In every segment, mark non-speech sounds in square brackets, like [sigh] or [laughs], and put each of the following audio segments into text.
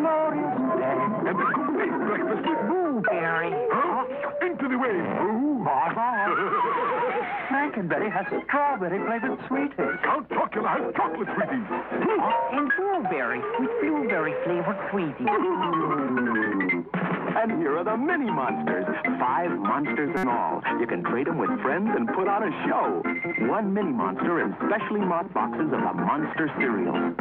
glorious day. And a great breakfast with Boo Berry. Huh? Into the way, Boo. Franken Berry has strawberry flavored sweeties. Count Chocula has chocolate sweeties. And Boo Berry with blueberry flavored sweeties. And here are the mini monsters. Five monsters in all. You can trade them with friends and put on a show. One mini monster in specially marked boxes of the monster cereal.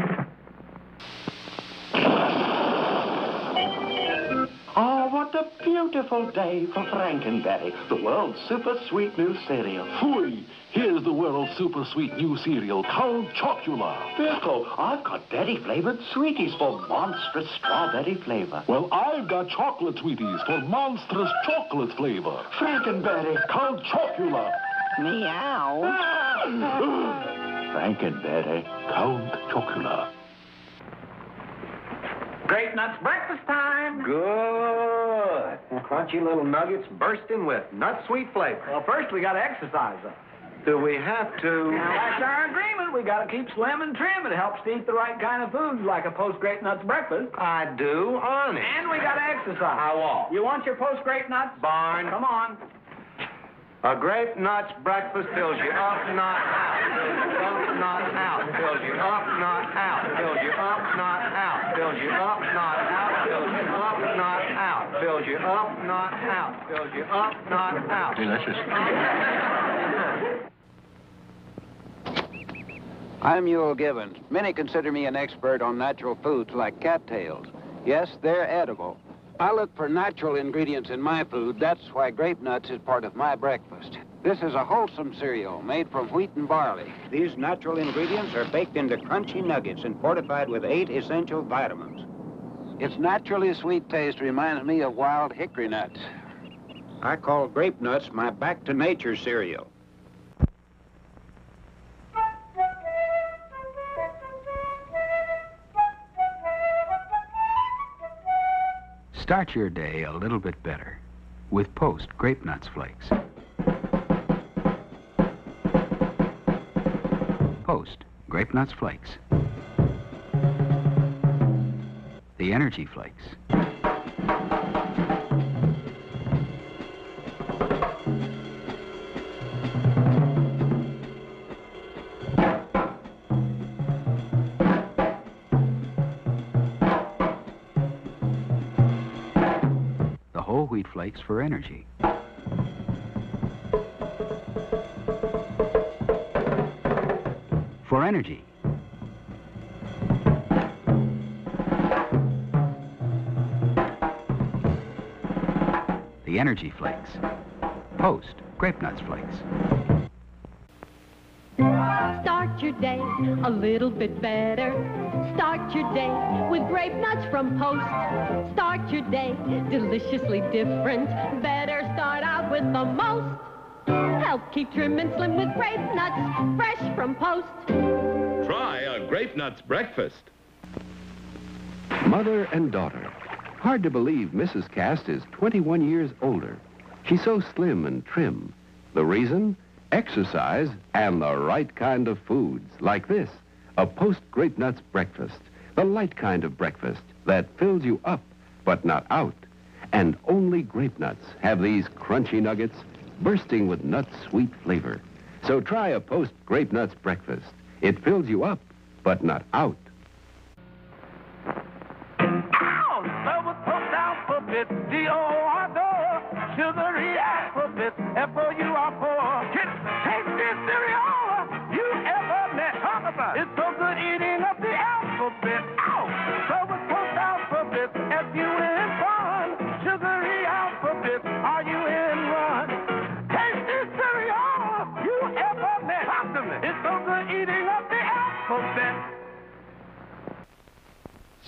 Oh, what a beautiful day for Franken Berry, the world's super sweet new cereal. Fooey! Here's the world's super sweet new cereal, Count Chocula. Bilko, I've got Betty flavored sweeties for monstrous strawberry flavor. Well, I've got chocolate sweeties for monstrous chocolate flavor. Franken Berry, Count Chocula. Meow. Franken Berry. Count Chocula. Grape Nuts breakfast time. Good. Crunchy little nuggets bursting with nut sweet flavor. Well, first we got to exercise them. Do we have to? Now, that's our agreement. We got to keep slim and trim. It helps to eat the right kind of food, like a post Grape Nuts breakfast. I do, honest. And we got to exercise. How all? You want your post Grape Nuts? Barn. Come on. A grape nuts breakfast fills you up, not out. Up, not out. Fills you up, not out. Fills you up, not out. Fills you up, not out. Fills you up, not out. Fills you up, not out. Fills you up, not out. Delicious. I'm Euell Gibbons. Many consider me an expert on natural foods like cattails. Yes, they're edible. I look for natural ingredients in my food. That's why grape nuts is part of my breakfast. This is a wholesome cereal made from wheat and barley. These natural ingredients are baked into crunchy nuggets and fortified with eight essential vitamins. Its naturally sweet taste reminds me of wild hickory nuts. I call grape nuts my back to nature cereal. Start your day a little bit better with Post Grape Nuts Flakes. Post Grape Nuts Flakes. The Energy Flakes. The whole wheat flakes for energy. Energy. The Energy Flakes. Post Grape Nuts Flakes. Start your day a little bit better. Start your day with grape nuts from Post. Start your day deliciously different. Better start out with the most. Help keep trim and slim with grape nuts fresh from Post. Grape Nuts breakfast. Mother and daughter. Hard to believe Mrs. Cast is 21 years older. She's so slim and trim. The reason? Exercise and the right kind of foods, like this, a post-grape nuts breakfast. The light kind of breakfast that fills you up, but not out. And only grape nuts have these crunchy nuggets bursting with nut sweet flavor. So try a post-grape nuts breakfast. It fills you up, but not out. alphabet, D-O-R-D-O, sugary alphabet, F-O-U-R-4. Kids, taste this cereal you ever met. Talk about it. It's so good eating up the alphabet. Ow! So it's post alphabet, fun.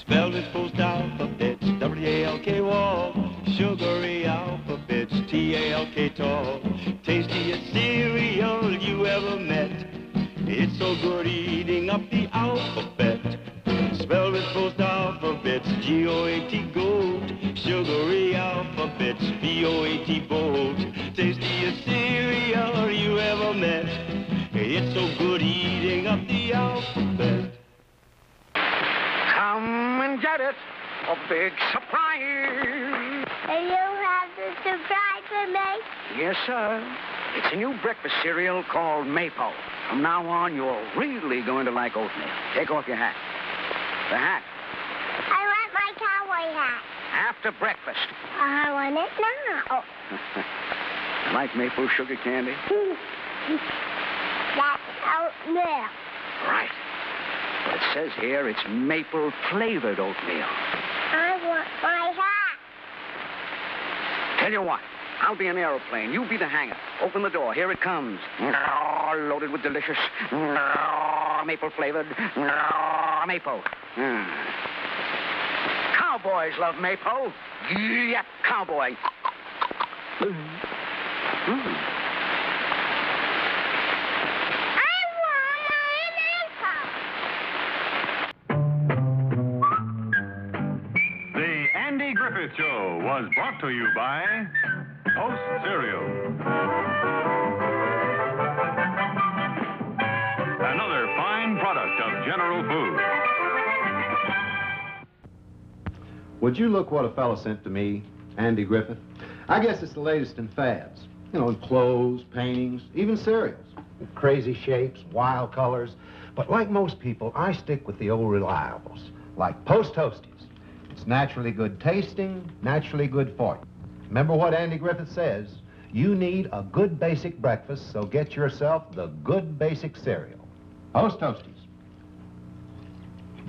Spelled as post alphabets, W-A-L-K-wall. Sugary alphabets, T-A-L-K tall. Tastiest cereal you ever met. It's so good eating up the alphabet. Spelled as post alphabets, G-O-A-T goat. Sugary alphabets, B-O-A-T bolt. Tastiest cereal you ever met. It's so good eating up the alphabet. Come and get it. a big surprise. And you have the surprise for me? Yes, sir. It's a new breakfast cereal called Maple. From now on, you're really going to like oatmeal. Take off your hat. The hat. I want my cowboy hat. After breakfast. Oh, I want it now. [laughs] You like maple sugar candy? [laughs] That's oatmeal. Right. But it says here it's maple flavored oatmeal. I want my hat. Tell you what, I'll be an aeroplane. You be the hangar. Open the door. Here it comes. Loaded with delicious maple flavored maple. Mm. Cowboys love maple. Yep, cowboy. Mm. Show was brought to you by Post Cereal. Another fine product of General Foods. Would you look what a fella sent to me, Andy Griffith? I guess it's the latest in fads. You know, in clothes, paintings, even cereals. With crazy shapes, wild colors. But like most people, I stick with the old reliables, like Post Toasties. It's naturally good tasting, naturally good for you. Remember what Andy Griffith says? You need a good basic breakfast, so get yourself the good basic cereal. Post Toasties.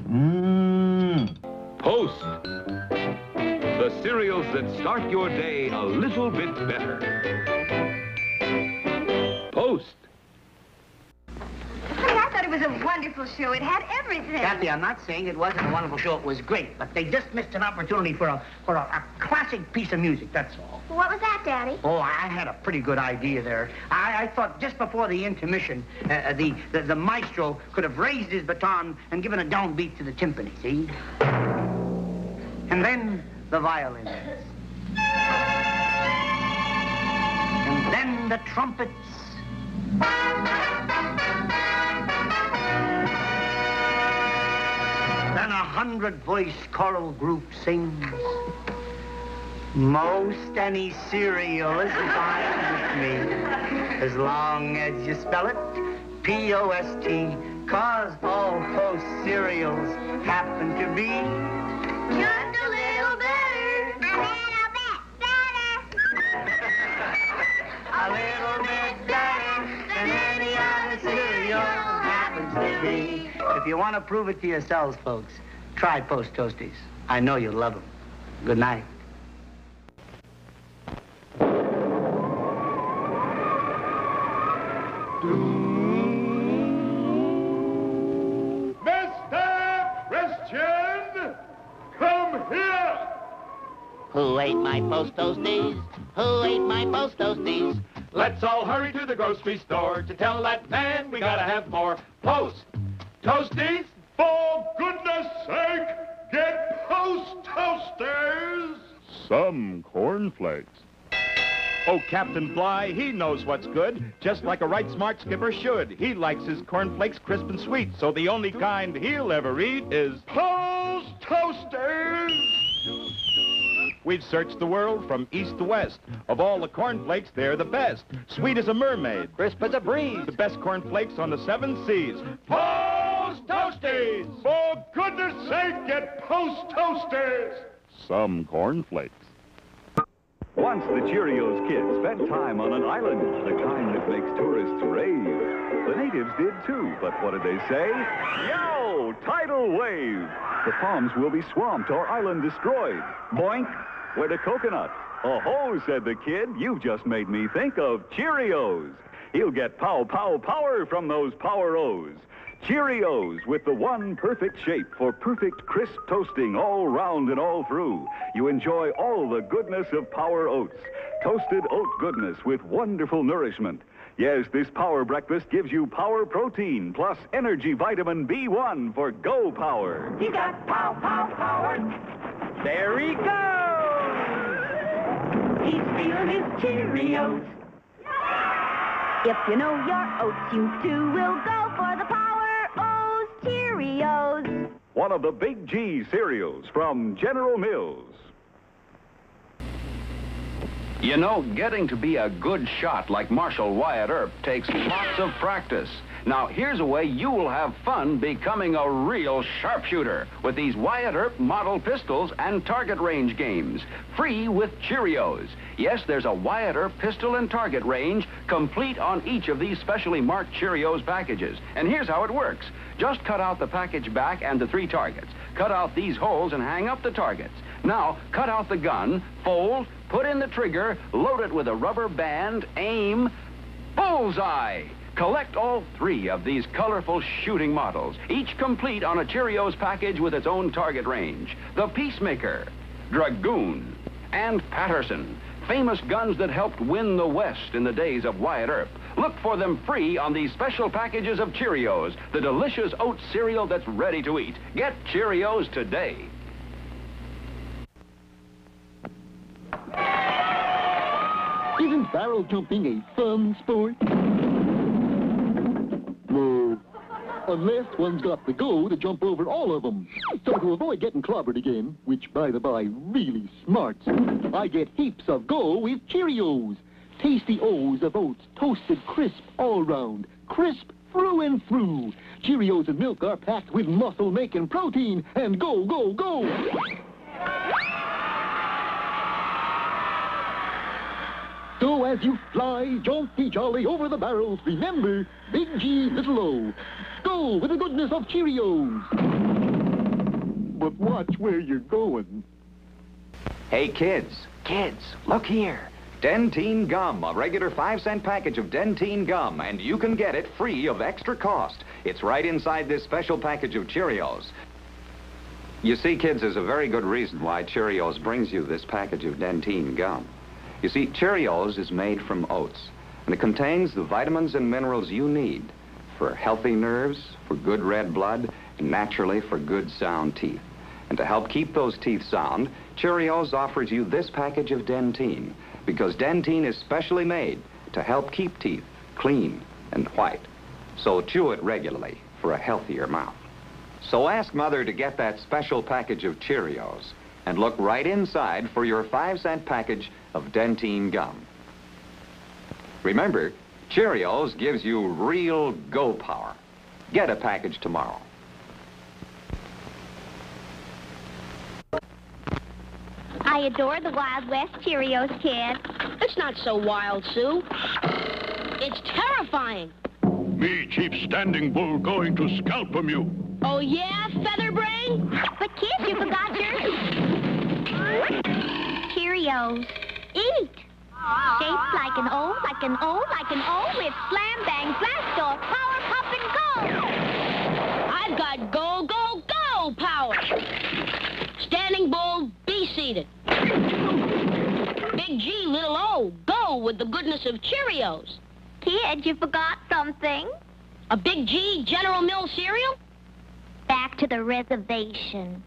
Mmm. Post. The cereals that start your day a little bit better. Post. It was a wonderful show. It had everything. Kathy, I'm not saying it wasn't a wonderful show. It was great, but they just missed an opportunity for a for a, a classic piece of music. That's all. What was that, Daddy? Oh, I had a pretty good idea there. I, I thought just before the intermission, uh, the, the the maestro could have raised his baton and given a downbeat to the timpani. See? And then the violins. And then the trumpets. Hundred voice choral group sings. Most any cereal is fine with me. As long as you spell it P-O-S-T. Cause all post cereals happen to be Just a little better. A little bit better. [laughs] a little bit better than any other cereal happens to be. If you want to prove it to yourselves, folks, try Post Toasties. I know you'll love them. Good night. Mr. Christian, come here. Who ate my Post Toasties? Who ate my Post Toasties? Let's all hurry to the grocery store to tell that man we gotta have more Post Toasties. For goodness sake, get Post Toasties. Some cornflakes. Oh, Captain Fly, he knows what's good, just like a right smart skipper should. He likes his cornflakes crisp and sweet, so the only kind he'll ever eat is Post Toasties. We've searched the world from east to west. Of all the cornflakes, they're the best. Sweet as a mermaid, crisp as a breeze. The best cornflakes on the seven seas. Post Toasties. For goodness sake, get Post Toasties. Some cornflakes. Once the Cheerios kids spent time on an island, the kind that makes tourists rave. The natives did too, but what did they say? Yo, tidal wave! The palms will be swamped or island destroyed. Boink! Where the coconut? Oh ho, said the kid, you've just made me think of Cheerios. He'll get pow pow power from those power O's. Cheerios with the one perfect shape for perfect crisp toasting all round and all through. You enjoy all the goodness of Power Oats. Toasted oat goodness with wonderful nourishment. Yes, this power breakfast gives you power protein plus energy vitamin B1 for go power. He got pow pow power. There he goes. He's feeling his Cheerios. If you know your oats, you too will go for the Power O's Cheerios. one of the Big G cereals from General Mills. You know, getting to be a good shot like Marshal Wyatt Earp takes lots of practice. Now, here's a way you will have fun becoming a real sharpshooter with these Wyatt Earp model pistols and target range games. Free with Cheerios. Yes, there's a Wyatt Earp pistol and target range complete on each of these specially marked Cheerios packages. And here's how it works. Just cut out the package back and the three targets. Cut out these holes and hang up the targets. Now, cut out the gun, fold, put in the trigger, load it with a rubber band, aim, bullseye! Collect all three of these colorful shooting models, each complete on a Cheerios package with its own target range. The Peacemaker, Dragoon, and Patterson, famous guns that helped win the West in the days of Wyatt Earp. Look for them free on these special packages of Cheerios, the delicious oat cereal that's ready to eat. Get Cheerios today. Isn't barrel jumping a fun sport? Unless one's got the go to jump over all of them. So to avoid getting clobbered again, which by the by really smarts, I get heaps of go with Cheerios. Tasty O's of oats, toasted crisp all round. Crisp through and through. Cheerios and milk are packed with muscle-making protein. And go, go, go! So as you fly jaunty jolly over the barrels, remember, Big G, little O. Go with the goodness of Cheerios. But watch where you're going. Hey, kids, kids, look here. Dentyne Gum, a regular five cent package of Dentyne Gum, and you can get it free of extra cost. It's right inside this special package of Cheerios. You see, kids, there's a very good reason why Cheerios brings you this package of Dentyne Gum. You see, Cheerios is made from oats, and it contains the vitamins and minerals you need for healthy nerves, for good red blood, and naturally for good sound teeth. And to help keep those teeth sound, Cheerios offers you this package of Dentyne, because Dentyne is specially made to help keep teeth clean and white. So chew it regularly for a healthier mouth. So ask Mother to get that special package of Cheerios and look right inside for your five cent package of Dentyne gum. Remember, Cheerios gives you real go power. Get a package tomorrow. I adore the Wild West Cheerios, kid. It's not so wild, Sue. It's terrifying. Me, Chief Standing Bull, going to scalp 'em you. Oh, yeah, Featherbrain? But kid, you forgot yours. Cheerios. Eat. Shaped like an O, like an O, like an O with slam bang, blast door, power pop and go. I've got go, go, go power. Standing Bull, be seated. Big G, little O, go with the goodness of Cheerios. Kid, you forgot something. A Big G General Mills cereal? Back to the reservation.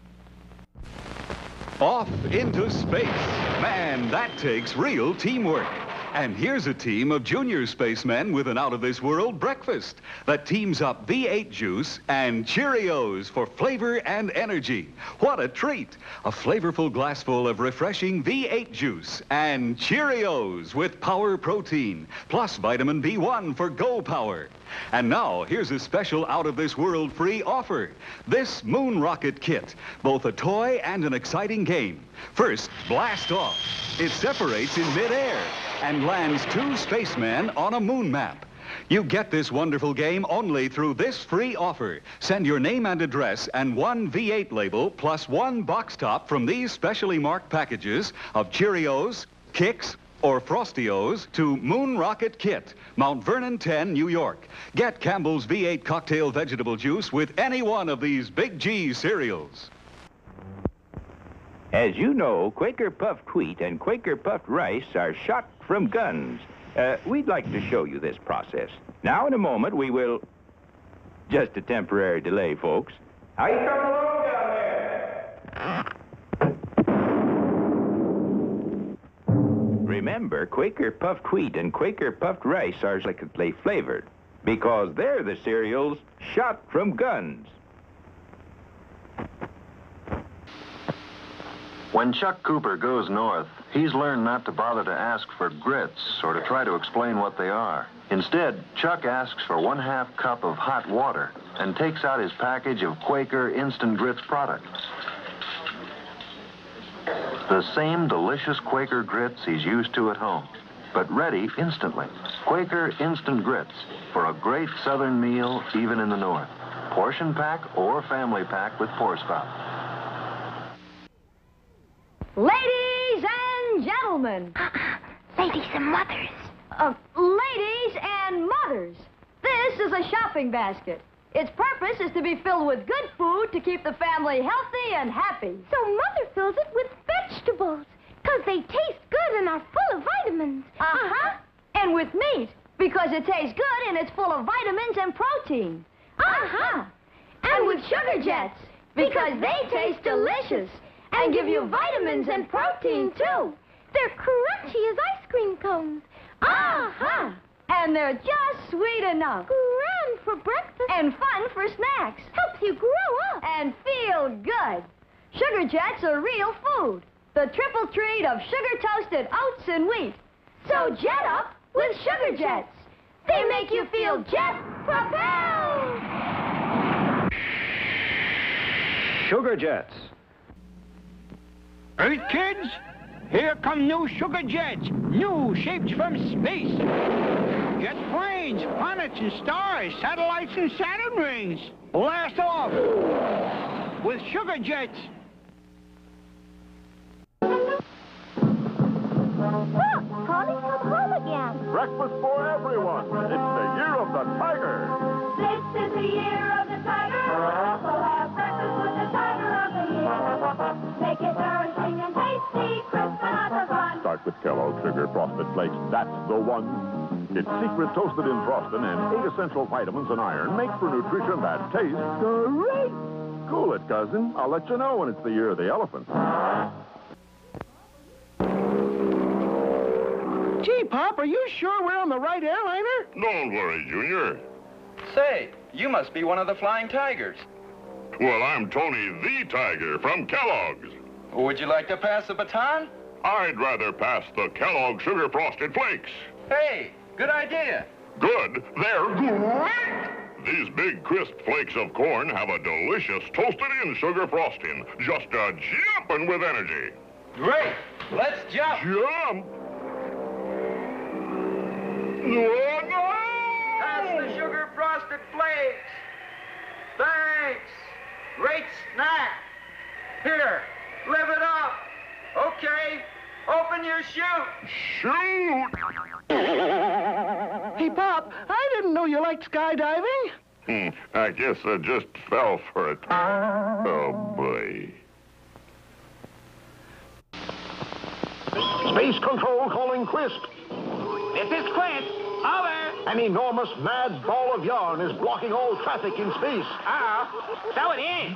Off into space. Man, that takes real teamwork. And here's a team of junior spacemen with an out-of-this-world breakfast that teams up V8 juice and Cheerios for flavor and energy. What a treat! A flavorful glassful of refreshing V8 juice and Cheerios with power protein, plus vitamin B1 for go power. And now, here's a special out-of-this-world free offer. This Moon Rocket Kit, both a toy and an exciting game. First, blast off. It separates in midair and lands two spacemen on a moon map. You get this wonderful game only through this free offer. Send your name and address and one V8 label plus one box top from these specially marked packages of Cheerios, Kix, or Frosty O's to Moon Rocket Kit, Mount Vernon 10, New York. Get Campbell's V8 cocktail vegetable juice with any one of these Big G cereals. As you know, Quaker puffed wheat and Quaker puffed rice are shot from guns. Uh, we'd like to show you this process. Now, in a moment, we will... Just a temporary delay, folks. How you coming along down there? Remember, Quaker puffed wheat and Quaker puffed rice are delicately flavored because they're the cereals shot from guns. When Chuck Cooper goes north, he's learned not to bother to ask for grits or to try to explain what they are. Instead, Chuck asks for one half cup of hot water and takes out his package of Quaker Instant Grits products. The same delicious Quaker grits he's used to at home, but ready instantly. Quaker Instant Grits for a great southern meal even in the north. Portion pack or family pack with pour spout. Ladies and gentlemen. Ladies and mothers. Uh, ladies and mothers. This is a shopping basket. Its purpose is to be filled with good food to keep the family healthy and happy. So Mother fills it with vegetables, because they taste good and are full of vitamins. Uh-huh. And with meat, because it tastes good and it's full of vitamins and protein. Uh-huh. And with sugar jets, because they taste delicious and give you vitamins and protein, too. They're crunchy as ice cream cones. Uh-huh. And they're just sweet enough. Grand for breakfast. And fun for snacks. Helps you grow up. And feel good. Sugar Jets are real food. The triple treat of sugar-toasted oats and wheat. So jet up with Sugar Jets. They make you feel jet propelled. Sugar Jets. Hey, kids, here come new sugar jets, new shapes from space. Jet planes, planets and stars, satellites and Saturn rings. Blast off with sugar jets. Look, Connie's come home again. Breakfast for everyone. It's the year of the tiger. This is the year of the tiger. Uh-huh. Make it nourishing and tasty, crisp and lots fun. Start with Kellogg's Sugar Frosted Flakes. That's the one. Its secret toasted in frosting and eight essential vitamins and iron make for nutrition that tastes great. Cool it, cousin. I'll let you know when it's the year of the elephant. Gee, Pop, are you sure we're on the right airliner? Don't worry, Junior. Say, you must be one of the Flying Tigers. Well, I'm Tony the Tiger from Kellogg's. Would you like to pass the baton? I'd rather pass the Kellogg Sugar Frosted Flakes. Hey, good idea. Good. They're great. These big crisp flakes of corn have a delicious toasted-in sugar frosting, just a jumping with energy. Great. Let's jump. Jump. Pass the sugar frosted flakes. Thanks. Great snack. Here, live it up. Okay, open your chute. Shoot! Hey, Pop, I didn't know you liked skydiving. Hmm, I guess I just fell for it. Oh, boy. Space Control calling Quisp. This is Quint. Over. An enormous mad ball of yarn is blocking all traffic in space. Ah, so it is.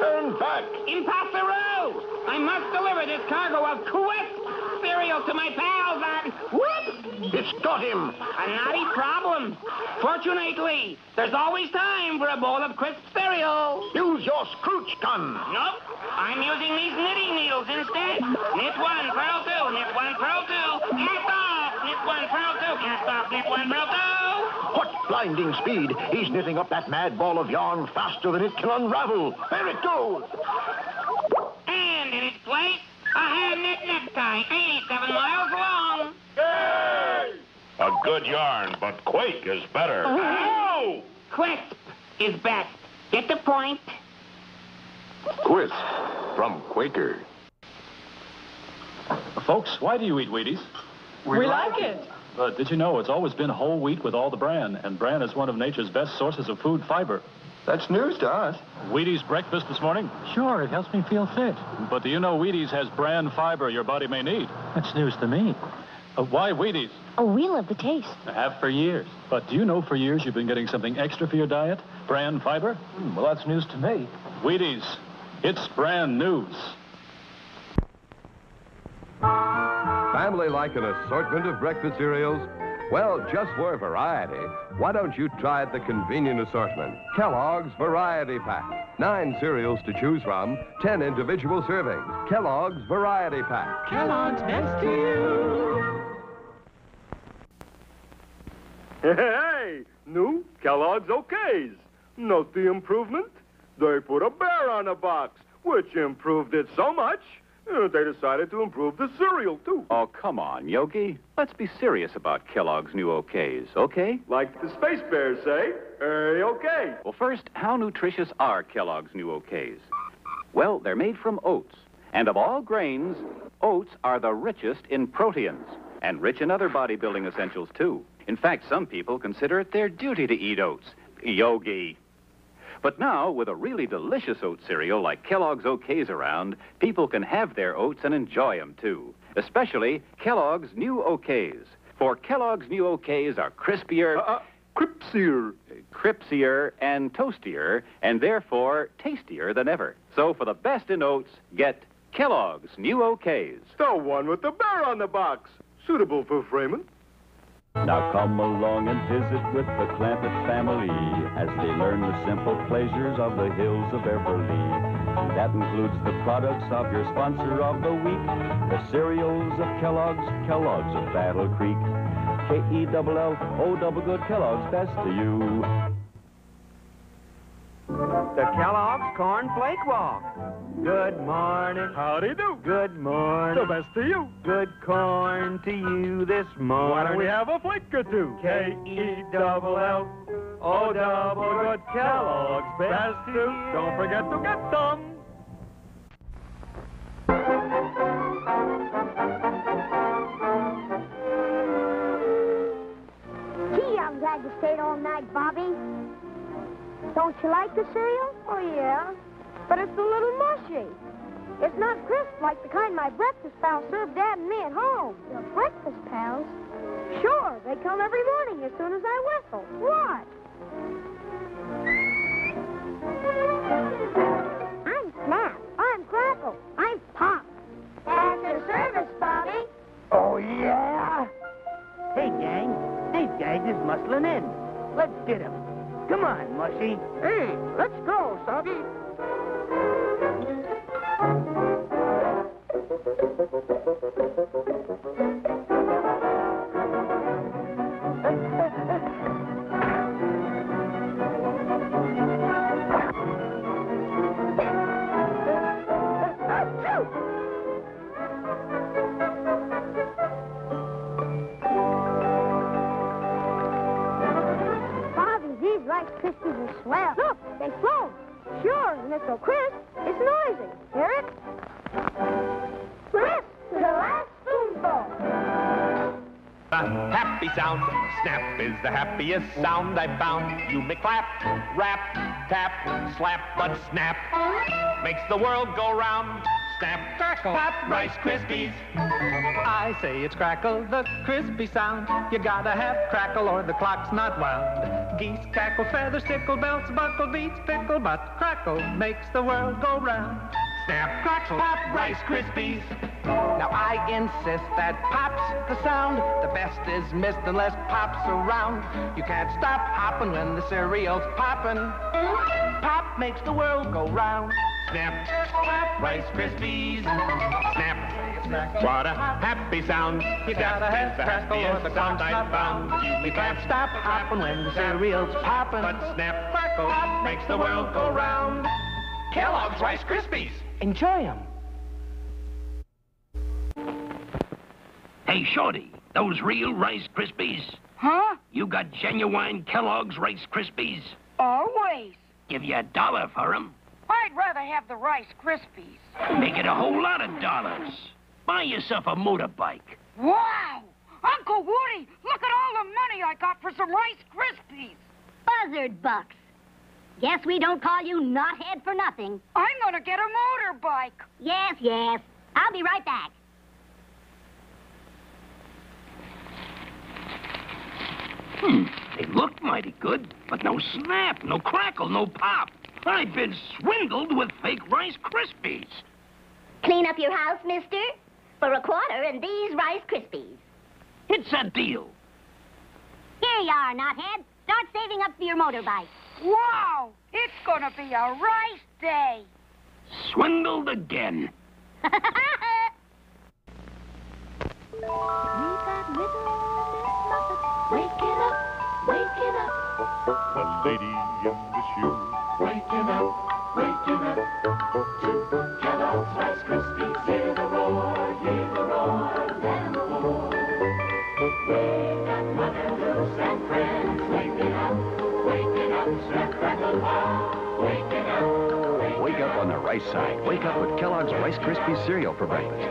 Turn back. Impossible! I must deliver this cargo of Quisp cereal to my pals on Whoop! It's got him. A naughty problem. Fortunately, there's always time for a bowl of Quisp cereal. Use your scrooch gun. Nope. I'm using these knitting needles instead. Knit one, purl two, knit one, purl two, cast off, knit one, purl two, cast off, knit one, purl two. What blinding speed. He's knitting up that mad ball of yarn faster than it can unravel. There it goes. And Uh-huh, in its a hand-knit necktie, 87 miles long. A good yarn, but Quake is better. Uh-huh. Oh! Quisp is best. Get the point? Quisp from Quaker. Folks, why do you eat Wheaties? We We like like it. But did you know it's always been whole wheat with all the bran, and bran is one of nature's best sources of food fiber. That's news to us. Wheaties breakfast this morning? Sure, it helps me feel fit. But do you know Wheaties has bran fiber your body may need? That's news to me. Uh, why Wheaties? Oh, we love the taste. I Have for years. But do you know for years you've been getting something extra for your diet? Bran fiber? Hmm, well, that's news to me. Wheaties. It's brand news. Family like an assortment of breakfast cereals? Well, just for variety, why don't you try the convenient assortment? Kellogg's Variety Pack. Nine cereals to choose from, ten individual servings. Kellogg's Variety Pack. Kellogg's best to you. Hey, new Kellogg's OKs. Note the improvement? They put a bear on the box, which improved it so much, uh, they decided to improve the cereal, too. Oh, come on, Yogi. Let's be serious about Kellogg's new OKs, okay? Like the Space Bears say, hey, okay. Well, first, how nutritious are Kellogg's new OKs? Well, they're made from oats. And of all grains, oats are the richest in proteins and rich in other bodybuilding essentials, too. In fact, some people consider it their duty to eat oats. Yogi. But now, with a really delicious oat cereal like Kellogg's OKs around, people can have their oats and enjoy them, too. Especially Kellogg's new OKs. For Kellogg's new OKs are crispier... Uh, cripsier. Cripsier and toastier, and therefore tastier than ever. So for the best in oats, get Kellogg's new OKs. The one with the bear on the box. Suitable for Freeman. Now come along and visit with the Clampett family as they learn the simple pleasures of the hills of Everly. That includes the products of your sponsor of the week, the cereals of Kellogg's, Kellogg's of Battle Creek. K-E-double-L-O double good Kellogg's best to you. The Kellogg's Cornflake Walk. Good morning. Howdy do. You do? Good morning. The best to you. Good corn to you this morning. Why don't we have a flake or two? K-E-double-L. O oh, double good Kellogg's best to you. Don't forget to get them. Gee, I'm glad you stayed all night, Bobby. Don't you like the cereal? Oh, yeah. But it's a little mushy. It's not crisp like the kind my breakfast pals serve Dad and me at home. Your breakfast pals? Sure, they come every morning as soon as I whistle. What? Happiest sound I've found. You may clap, rap, tap, slap, but snap makes the world go round. Snap, crackle, pop, Rice Krispies. I say it's crackle, the crispy sound. You gotta have crackle or the clock's not wound. Geese cackle, feathers tickle, belts buckle, beats pickle, but crackle makes the world go round. Snap, crackle, pop, Rice Krispies. Now I insist that pop's the sound. The best is missed unless pop's around. You can't stop hopping when the cereal's popping. Pop makes the world go round. Snap, pop, Rice Krispies. Snap, what a happy sound. You gotta have the happiest the sound I've not found. You can't stop hopping when the cereal's popping. But snap, crackle, makes the world go round. Kellogg's Rice Krispies. Enjoy 'em. Hey, Shorty, those real Rice Krispies? Huh? You got genuine Kellogg's Rice Krispies? Always. Give you a dollar for 'em. I'd rather have the Rice Krispies. Make it a whole lot of dollars. Buy yourself a motorbike. Wow! Uncle Woody, look at all the money I got for some Rice Krispies. Buzzard bucks. Guess we don't call you knothead for nothing. I'm gonna get a motorbike. Yes, yes. I'll be right back. Hmm, they look mighty good, but no snap, no crackle, no pop. I've been swindled with fake Rice Krispies. Clean up your house, mister? For a quarter and these Rice Krispies. It's a deal. Here you are, knothead. Start saving up for your motorbike. Wow! It's gonna be a rice day. Swindled again. Waking up, waking up. The lady in the shoe. Waking up, waking up. To Kellogg's Rice Krispies, hear the roar, hear the roar, and the roar. Up on the right side. Wake up with Kellogg's Rice Krispies cereal for breakfast.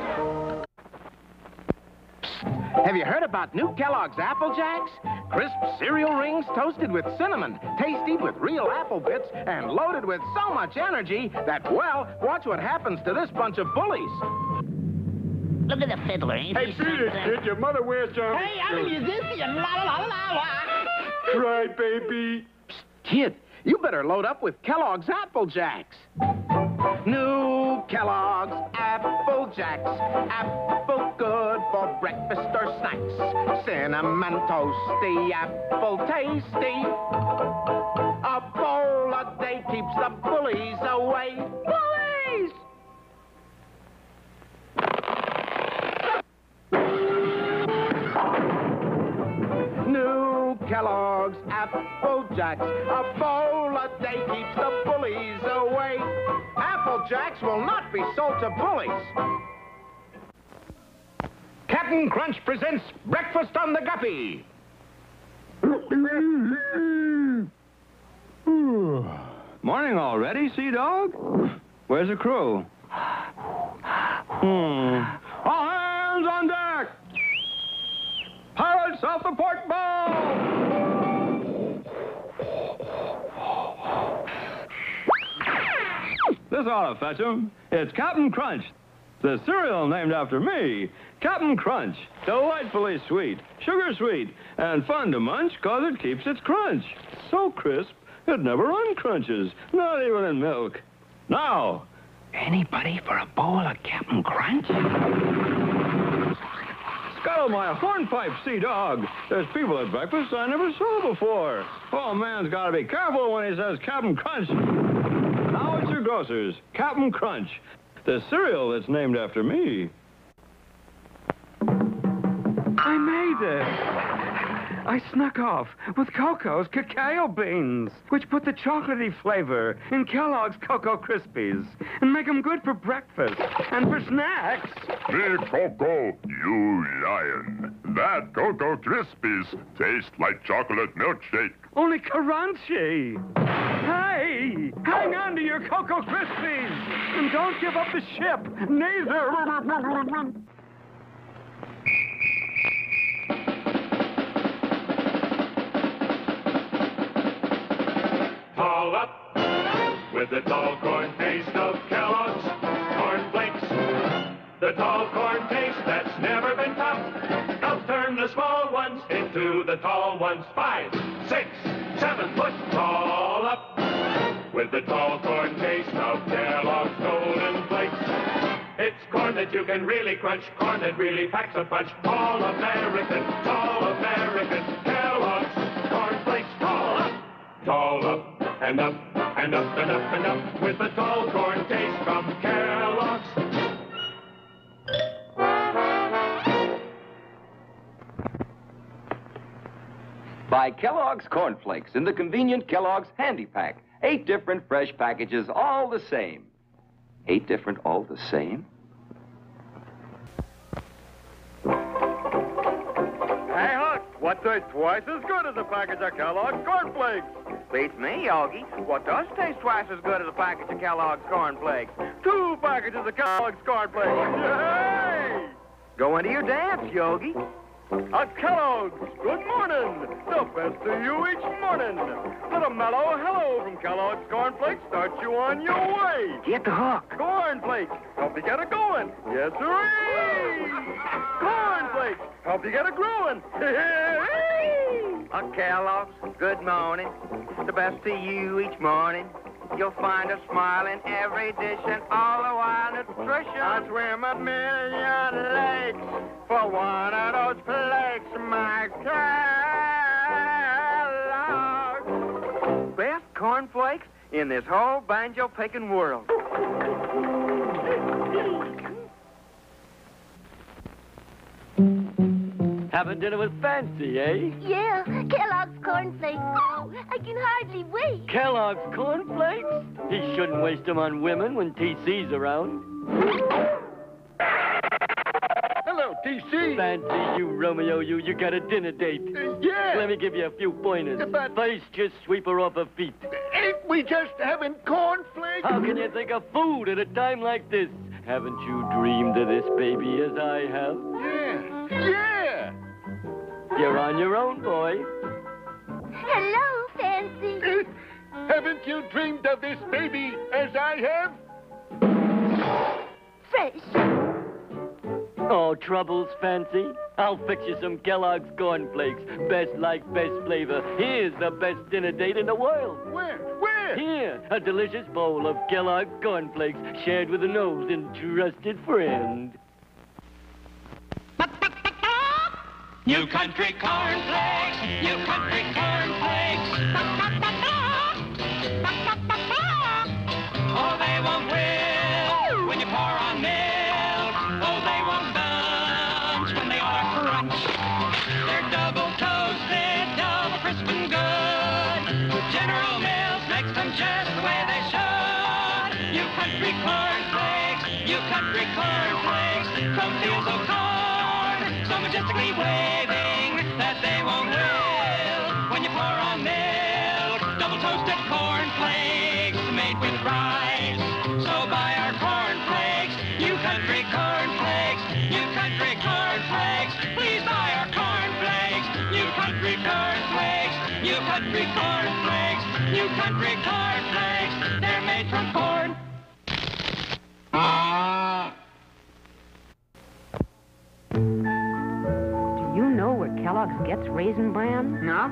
Have you heard about new Kellogg's Apple Jacks? Crisp cereal rings toasted with cinnamon, tasty with real apple bits, and loaded with so much energy that, well, watch what happens to this bunch of bullies. Look at the fiddler. Ain't Hey, he beat it, something? kid. Your mother wears some. Hey, I'm a musician. La la la la la. Cry, baby. Kid, you better load up with Kellogg's Apple Jacks. New Kellogg's Apple Jacks. Apple good for breakfast or snacks. Cinnamon toasty, apple tasty. A bowl a day keeps the bullies away. Bullies! New Kellogg's Apple Jacks. A bowl a day keeps the bullies away. Apple Jacks will not be sold to bullies. Captain Crunch presents Breakfast on the Guppy. [sighs] Morning already, Sea Dog? Where's the crew? Hmm. All hands on deck! Pirates off the port bow! This ought to fetch. It's Captain Crunch, the cereal named after me. Captain Crunch, delightfully sweet, sugar sweet, and fun to munch 'cause it keeps its crunch. So crisp, it never uncrunches, not even in milk. Now, Anybody for a bowl of Captain Crunch? scuttle my hornpipe, Sea Dog. There's people at breakfast I never saw before. Oh, man's got to be careful when he says Captain Crunch. Now it's your grocer's, Captain Crunch, the cereal that's named after me. I made it. I snuck off with Coco's cacao beans, which put the chocolatey flavor in Kellogg's Cocoa Krispies and make 'em good for breakfast and for snacks. Big Coco, you lion. That Cocoa Krispies taste like chocolate milkshake. Only crunchy. Hey, hang on to your Cocoa Krispies and don't give up the ship. Neither. Tall up with the tall corn taste of Kellogg's Corn Flakes. The tall corn taste that's never been topped. Helps turn the small ones into the tall ones. Five, six, the tall corn taste of Kellogg's Golden Flakes. It's corn that you can really crunch, corn that really packs a punch. All American, tall American, Kellogg's Corn Flakes, tall up, tall up and up and up and up and up with the tall corn taste from Kellogg's. Buy Kellogg's Corn Flakes in the convenient Kellogg's Handy Pack. Eight different fresh packages, all the same. Eight different, all the same? Hey, Huck, what tastes twice as good as a package of Kellogg's Corn Flakes? Beats me, Yogi. What does taste twice as good as a package of Kellogg's Corn Flakes? Two packages of Kellogg's Corn Flakes. Yay! Go into your dance, Yogi. A Kellogg's, good morning. The best to you each morning. Little mellow hello from Kellogg's Corn Flakes start you on your way. Get the hook. Corn Flakes, help you get it going. Yes, sirree. Corn Flakes, help you get it growing. [laughs] A Kellogg's, good morning. The best to you each morning. You'll find a smile in every dish and all the while nutrition. I swim a million lakes for one of those flakes, my Kellogg. Best cornflakes in this whole banjo-picking world. [laughs] Having dinner with Fancy, eh? Yeah, Kellogg's cornflakes. Oh, I can hardly wait. Kellogg's cornflakes? He shouldn't waste them on women when TC's around. Hello, TC. Fancy, you Romeo, you, you got a dinner date. yeah. Let me give you a few pointers. First, just sweep her off her feet. Ain't we just having cornflakes? How can you think of food at a time like this? Haven't you dreamed of this baby as I have? Yeah. Yeah. You're on your own, boy. Hello, Fancy. [laughs] Haven't you dreamed of this baby as I have? Fresh. Oh, troubles, Fancy? I'll fix you some Kellogg's cornflakes. Best like, best flavor. Here's the best dinner date in the world. Where? Where? Here, a delicious bowl of Kellogg's cornflakes shared with an old and trusted friend. New country cornflakes, new country cornflakes. Oh, they won't will when you pour on milk. Oh, they won't bunch when they are crunch. They're double toasted, double crisp and good. General Mills makes them just the way they should. New country cornflakes, new country cornflakes from fields so majestically waving that they won't will when you pour on milk. Double toasted cornflakes made with rice. So buy our cornflakes, new country cornflakes, new country cornflakes. Please buy our cornflakes, new country cornflakes, new country cornflakes, new country cornflakes. They're made from corn. Know Kellogg's gets Raisin Bran? No?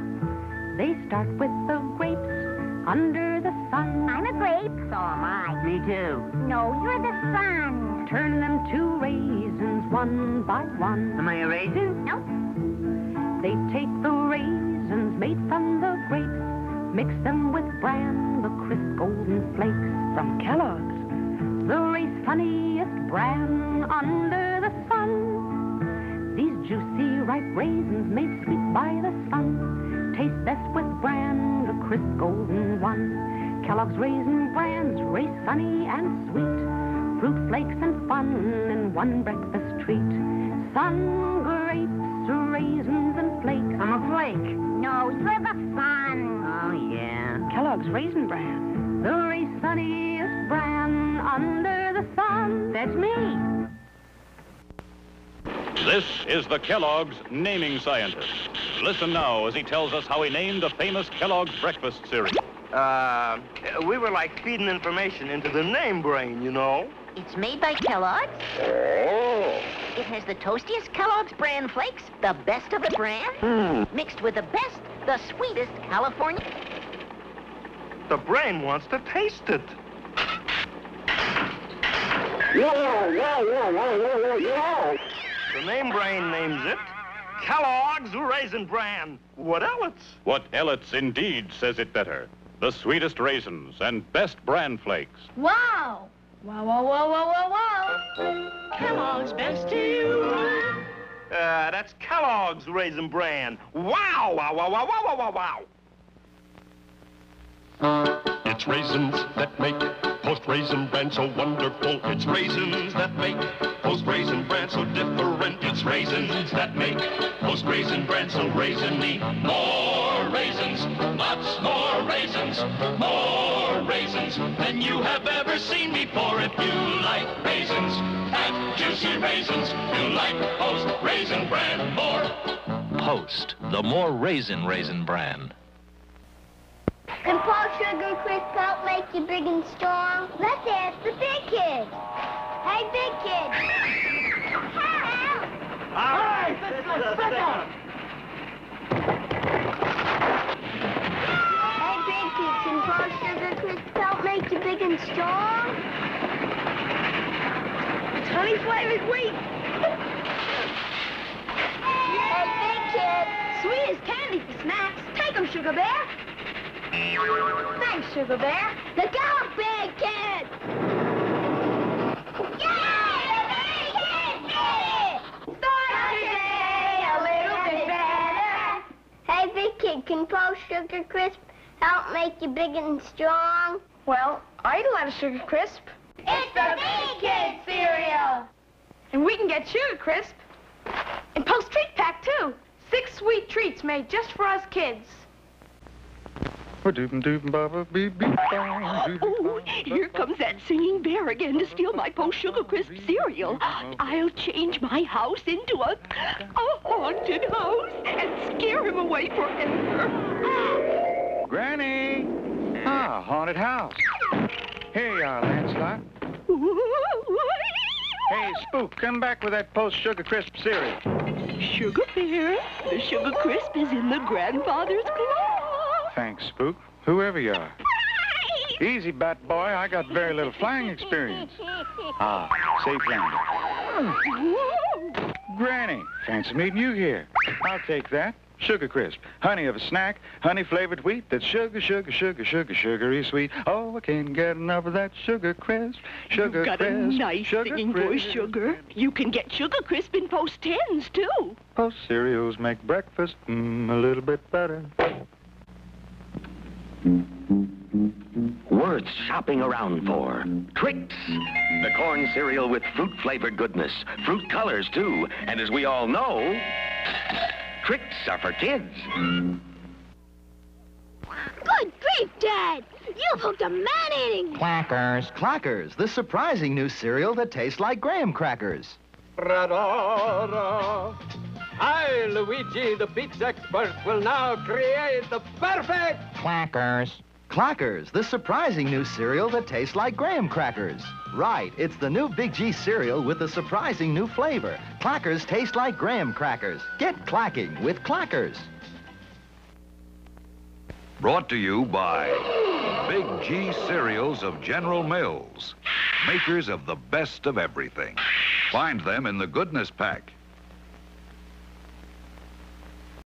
They start with the grapes under the sun. I'm a grape. So am I. Me too. No, you're the sun. Turn them to raisins one by one. Am I a raisin? No. They take the raisins made from the grapes, mix them with bran, the crisp golden flakes from Kellogg's. The race funniest bran under the sun. These juicy ripe raisins made sweet by the sun taste best with bran, the crisp golden one. Kellogg's Raisin Bran's race sunny and sweet, fruit flakes and fun in one breakfast treat. Sun, grapes, raisins, and flakes. I'm a flake. No, you're the sun. Oh, yeah. Kellogg's Raisin Bran. The race sunniest bran under the sun. That's me. This is the Kellogg's naming scientist. Listen now as he tells us how he named the famous Kellogg's breakfast cereal. Uh, we were like feeding information into the name brain, you know. It's made by Kellogg's. Oh. It has the toastiest Kellogg's bran flakes, the best of the brand, Hmm. mixed with the best, the sweetest California. The brain wants to taste it. The name brain names it Kellogg's Raisin Bran. What else? What Elliott's indeed says it better. The sweetest raisins and best bran flakes. Wow! Wow, wow, wow, wow, wow, wow. Kellogg's best to you. Uh, that's Kellogg's Raisin Bran. Wow, wow, wow, wow, wow, wow, wow, wow. It's raisins that make Post Raisin Bran so wonderful. It's raisins that make Post Raisin Bran so different. It's raisins that make Post Raisin Bran so raisiny. More raisins, lots more raisins, more raisins than you have ever seen before. If you like raisins and juicy raisins, you like Post Raisin Bran more. Post, the more raisin raisin brand. Can Post Sugar Crisp help make you big and strong? Let's ask the big kid. Hey, big kid. Help! All right, sit down. Hey, big kid, can Post Sugar Crisp help make you big and strong? It's honey flavored wheat. Hey, big kid. Sweet as candy for snacks. Take 'em, Sugar Bear. Thanks, Sugar Bear. Look out, Big Kid! Hey, Big Kid, can Post Sugar Crisp help make you big and strong? Well, I eat a lot of Sugar Crisp. It's the Big Kid cereal! And we can get Sugar Crisp And Post Treat Pack, too. Six sweet treats made just for us kids. Oh, here comes that singing bear again to steal my Post Sugar Crisp cereal. I'll change my house into a, a haunted house and scare him away forever. Granny! Ah, haunted house. Here you are, Lancelot. Hey, Spook, come back with that Post Sugar Crisp cereal. Sugar Bear, the Sugar Crisp is in the grandfather's claw. Thanks, Spook. Whoever you are. Easy, Bat Boy. I got very little flying experience. [laughs] Ah, safe landing. Granny, fancy meeting you here. I'll take that. Sugar Crisp. Honey of a snack. Honey-flavored wheat that's sugar, sugar, sugar, sugar, sugary sweet. Oh, I can't get enough of that Sugar Crisp. Sugar You've got Crisp. a nice sugar singing voice. Sugar. You can get Sugar Crisp in Post Tens, too. Post cereals make breakfast mm, a little bit better. Worth shopping around for. Trix. The corn cereal with fruit-flavored goodness. Fruit colors, too. And as we all know, Trix are for kids. Good grief, Dad! You've hooked a man-eating... Clackers. Clackers, the surprising new cereal that tastes like graham crackers. I, Luigi, the beats expert, will now create the perfect... Clackers. Clackers, the surprising new cereal that tastes like graham crackers. Right, it's the new Big G cereal with the surprising new flavor. Clackers taste like graham crackers. Get clacking with Clackers. Brought to you by Big G Cereals of General Mills, makers of the best of everything. Find them in the Goodness Pack.